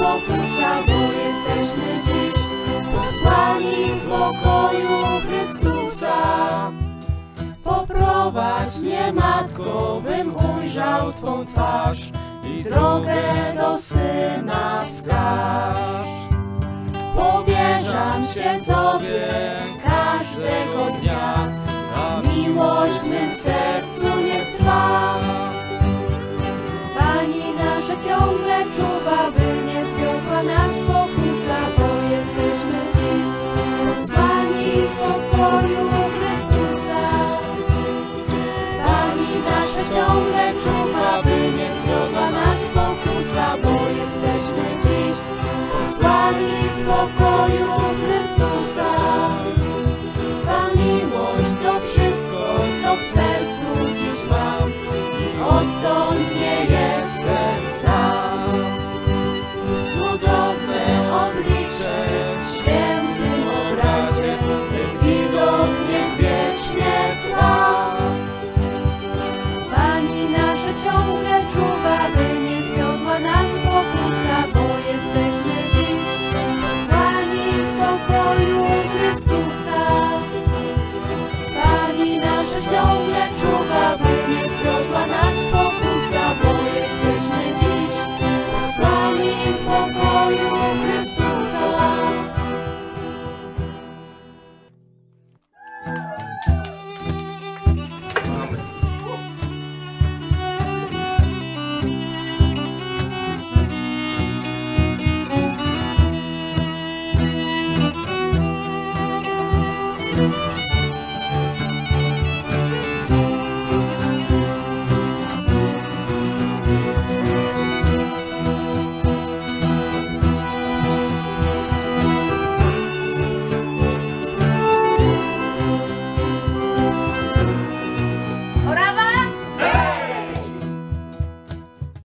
pokusa, bo jesteśmy dziś posłani w pokoju Chrystusa. Poprowadź mnie, Matko, bym ujrzał Twą twarz i drogę do Syna wskaż. Powierzam się Tobie każdego dnia, a miłość mym sercu nie trwa. Pani nasza ciągle czuwa, by nas trong.